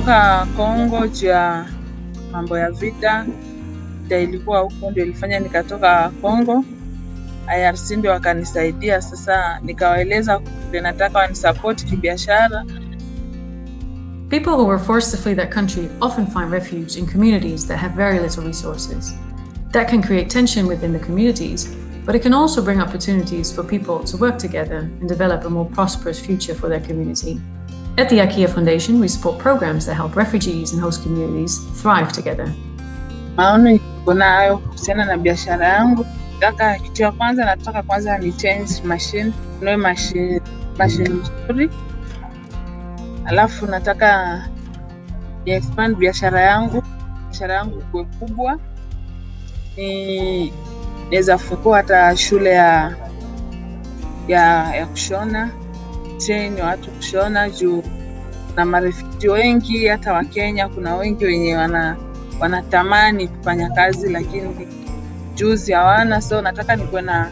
Kongo juu ya mambo ya vita, ilikuwa huko, ndio ilifanya nikatoka Kongo. IRC ndio wakanisaidia sasa, nikawaeleza nataka wanisapoti kibiashara. People who were forced to flee their country often find refuge in communities that have very little resources. That can create tension within the communities, but it can also bring opportunities for people to work together and develop a more prosperous future for their community. At the IKEA Foundation, we support programs that help refugees and host communities thrive together. Maono iko nayo kuhusiana na biashara yangu. Nataka kitu ya kwanza, nataka kwanza ni change machine, nunue machine nzuri, alafu nataka ni biashara yangu, biashara yangu ikuwe kubwa, ni naweza fungua hata shule ya ya ya kushona train watu kushona juu. Na marafiki wengi hata wa Kenya kuna wengi wenye wana wanatamani kufanya kazi lakini juzi hawana, so nataka nikuwe na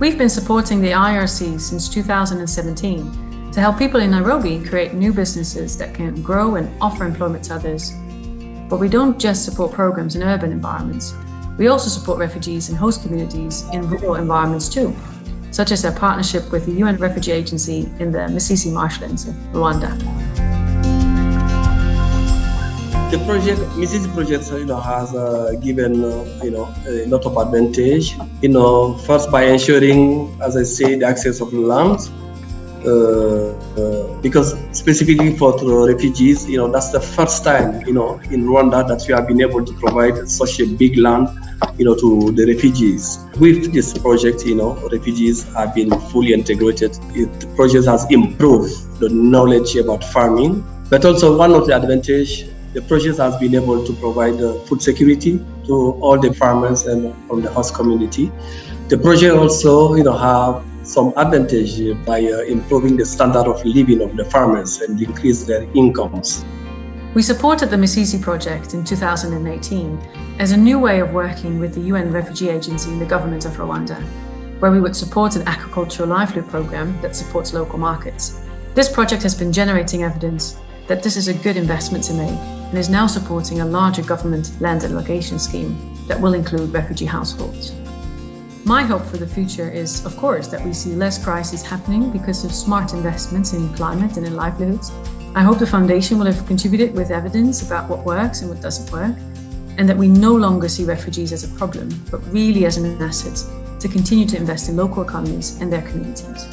We've been supporting the IRC since 2017 to help people in Nairobi create new businesses that can grow and offer employment to others. But we don't just support programs in urban environments, we also support refugees and host communities in rural environments too, such as our partnership with the UN Refugee Agency in the Mushishi marshlands of Rwanda. The project, Mrs. Project, you know, has uh, given uh, you know a lot of advantage. You know, first by ensuring, as I said, access of land, uh, because specifically for the refugees, you know, that's the first time, you know, in Rwanda that we have been able to provide such a big land, you know, to the refugees. With this project, you know, refugees have been fully integrated. It, the project has improved the knowledge about farming, but also one of the advantage the project has been able to provide uh, food security to all the farmers and from the host community. The project also, you know, have some advantage by uh, improving the standard of living of the farmers and increase their incomes. We supported the Mushishi project in 2018 as a new way of working with the UN Refugee Agency and the government of Rwanda, where we would support an agricultural livelihood program that supports local markets. This project has been generating evidence that this is a good investment to make and is now supporting a larger government land allocation scheme that will include refugee households. My hope for the future is, of course, that we see less crises happening because of smart investments in climate and in livelihoods. I hope the Foundation will have contributed with evidence about what works and what doesn't work, and that we no longer see refugees as a problem, but really as an asset to continue to invest in local economies and their communities.